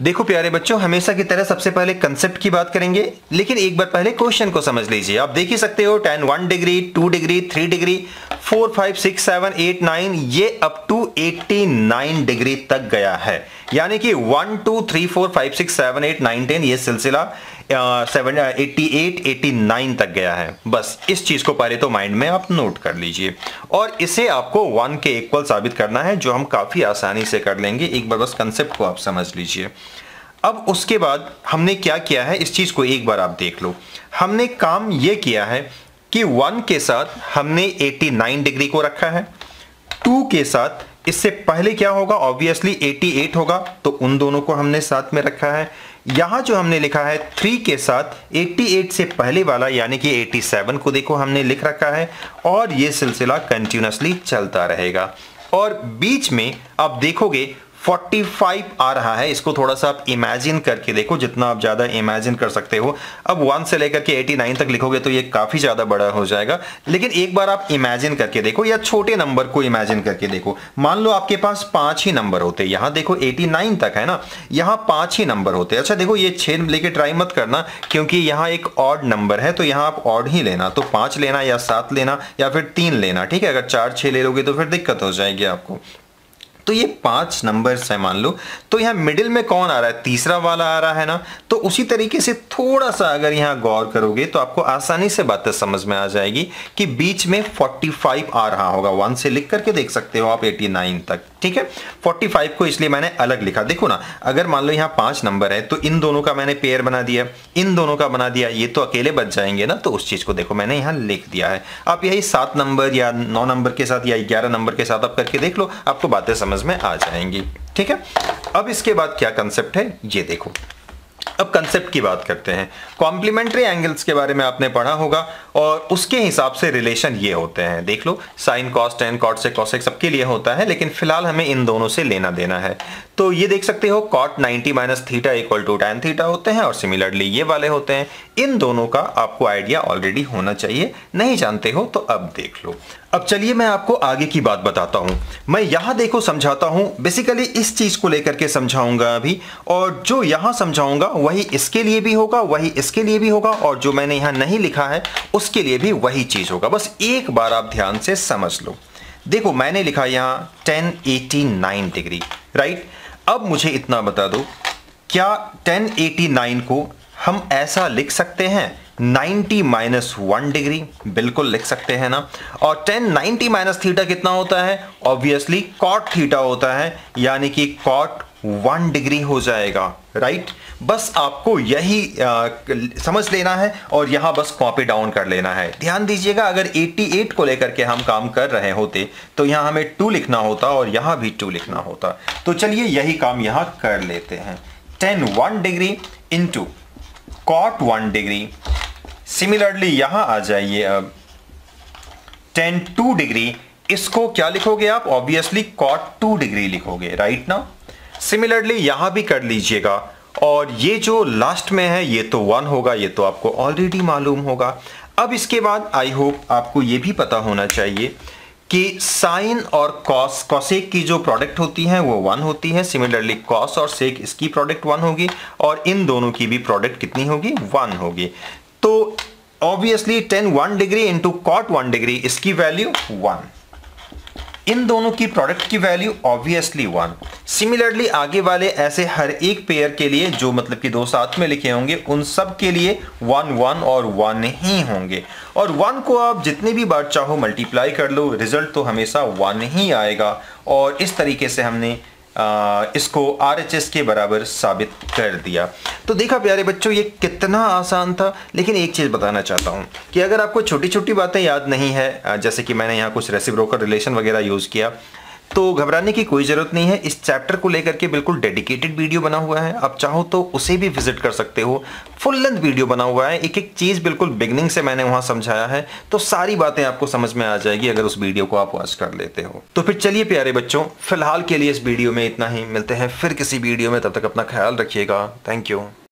देखो प्यारे बच्चों, हमेशा की तरह सबसे पहले कंसेप्ट की बात करेंगे, लेकिन एक बार पहले क्वेश्चन को समझ लीजिए। आप देख ही सकते हो tan one degree two degree three degree four five six seven eight nine ये up to eighty nine degree तक गया है। यानी कि one, two, three, four, five, six, seven, eight, nine, ten, ये सिलसिला seven eighty eight, eighty nine तक गया है। बस इस चीज़ को पहले तो माइंड में आप नोट कर लीजिए। और इसे आपको वन के इक्वल साबित करना है, जो हम काफ़ी आसानी से कर लेंगे। एक बार बस कंसेप्ट को आप समझ लीजिए। अब उसके बाद हमने क्या किया है? इस चीज़ को एक बार आप देख लो। हमने काम ये किया है कि वन के साथ हमने 89 डिग्री को रखा है। टू के साथ इससे पहले क्या होगा? ऑब्वियसली 88 होगा। तो उन दोनों को हमने साथ में रखा है। यहाँ जो हमने लिखा है थ्री के साथ 88 से पहले वाला, यानी कि 87 को देखो हमने लिख रखा है, और ये सिलसिला कंटिन्यूसली चलता रहेगा। और बीच में आप देखोगे 45 आ रहा है। इसको थोड़ा सा आप इमेजिन करके देखो, जितना आप ज़्यादा इमेजिन कर सकते हो। अब वन से लेकर के 89 तक लिखोगे तो ये काफ़ी ज़्यादा बड़ा हो जाएगा। लेकिन एक बार आप इमेजिन करके देखो, या छोटे नंबर को इमेजिन करके देखो। मान लो आपके पास पाँच ही नंबर होते। यहाँ देखो 89 तक है ना? यहाँ पाँच ही नंबर होते। अच्छा देखो ये छह लेके ट्राई मत करना, क्योंकि यहाँ एक ऑड नंबर है तो यहाँ आप ऑड ही लेना। तो पाँच लेना या सात लेना या फिर तीन लेना, ठीक है? अगर चार छह ले लोगे तो फिर दिक्कत हो जाएगी आपको। तो ये पाँच नंबर्स है मान लो। तो यहाँ मिडिल में कौन आ रहा है? तीसरा वाला आ रहा है ना? तो उसी तरीके से थोड़ा सा अगर यहाँ गौर करोगे तो आपको आसानी से बातें समझ में आ जाएगी कि बीच में 45 आ रहा होगा। वन से लिख करके देख सकते हो आप 89 तक। ठीक है? 45 को इसलिए मैंने अलग लिखा। देखो ना, अगर मान लो यहाँ पाँच नंबर है तो इन दोनों का मैंने पेयर बना दिया। इन दोनों का बना दिया, ये तो अकेले बच जाएँगे ना तो उस चीज़ को देखो, मैंने यहाँ लिख दिया है। आप यही सात नंबर या नौ नंबर के साथ या ग्यारह नंबर के साथ आप करके देख लो, आपको बातें समझ में आ जाएँगी। ठीक है? अब इसके बाद क्या कंसेप्ट है? ये देखो। अब कंसेप्ट की बात करते हैं। कॉम्प्लीमेंट्री एंगल्स के बारे में आपने पढ़ा होगा और उसके हिसाब से रिलेशन ये होते हैं। देख लो sin cos and cot sec cosec सबके लिए होता है, लेकिन फ़िलहाल हमें इन दोनों से लेना देना है। तो ये देख सकते हो cot 90 minus theta equal to tan theta होते हैं और सिमिलरली ये वाले होते हैं। इन दोनों का आपको आइडिया ऑलरेडी होना चाहिए। नहीं जानते हो तो अब देख लो। अब चलिए मैं आपको आगे की बात बताता हूँ। मैं यहाँ देखो समझाता हूँ। बेसिकली इस चीज़ को लेकर के समझाऊँगा अभी। और जो यहाँ समझाऊँगा, वही इसके लिए भी होगा, वही इसके लिए भी होगा, और जो मैंने यहाँ नहीं लिखा है, उसके लिए भी वही चीज़ होगा। बस एक बार आप ध्यान से समझ लो। देखो, मैंने लिखा यहाँ 1089 डिग्री राइट अब मुझे इतना बता दो, क्या 1089 को हम ऐसा लिख सकते हैं? 90 माइनस वन डिग्री बिल्कुल लिख सकते हैं ना? और 10 90 माइनस थीटा कितना होता है? ऑब्वियसली कॉट थीटा होता है, यानी कि कॉट वन डिग्री हो जाएगा राइट बस आपको यही आ, समझ लेना है और यहाँ बस कॉपी डाउन कर लेना है। ध्यान दीजिएगा अगर 88 को लेकर के हम काम कर रहे होते तो यहाँ हमें टू लिखना होता और यहाँ भी टू लिखना होता। तो चलिए यही काम यहाँ कर लेते हैं। Tan one degree into cot one degree similarly यहाँ आ जाइए अब। टेन टू डिग्री इसको क्या लिखोगे आप? ऑब्वियसली कॉट टू डिग्री लिखोगे राइट ना सिमिलरली यहाँ भी कर लीजिएगा। और ये जो लास्ट में है, ये तो वन होगा, ये तो आपको ऑलरेडी मालूम होगा। अब इसके बाद आई होप आपको ये भी पता होना चाहिए कि साइन और कॉस कॉसेक की जो प्रोडक्ट होती है, वो वन होती है। सिमिलरली कॉस और सेक इसकी प्रोडक्ट वन होगी। और इन दोनों की भी प्रोडक्ट कितनी होगी? वन होगी। तो obviously tan one degree into cot one degree इसकी वैल्यू वन इन दोनों की प्रोडक्ट की वैल्यू ऑब्वियसली वन सिमिलरली आगे वाले ऐसे हर एक पेयर के लिए जो मतलब कि दो साथ में लिखे होंगे, उन सब के लिए वन वन और वन ही होंगे। और वन को आप जितने भी बार चाहो मल्टीप्लाई कर लो रिज़ल्ट तो हमेशा वन ही आएगा। और इस तरीके से हमने इसको आर एच एस के बराबर साबित कर दिया। तो देखा प्यारे बच्चों, ये कितना आसान था, लेकिन एक चीज़ बताना चाहता हूँ कि अगर आपको छोटी छोटी बातें याद नहीं है जैसे कि मैंने यहाँ कुछ रेसिप्रोकल रिलेशन वगैरह यूज़ किया तो घबराने की कोई ज़रूरत नहीं है। इस चैप्टर को लेकर के बिल्कुल डेडिकेटेड वीडियो बना हुआ है। आप चाहो तो उसे भी विज़िट कर सकते हो। फुल लेंथ वीडियो बना हुआ है। एक एक चीज़ बिल्कुल बिगनिंग से मैंने वहाँ समझाया है। तो सारी बातें आपको समझ में आ जाएगी अगर उस वीडियो को आप वॉच कर लेते हो। तो फिर चलिए प्यारे बच्चों, फ़िलहाल के लिए इस वीडियो में इतना ही। मिलते हैं फिर किसी वीडियो में। तब तक अपना ख्याल रखिएगा। Thank you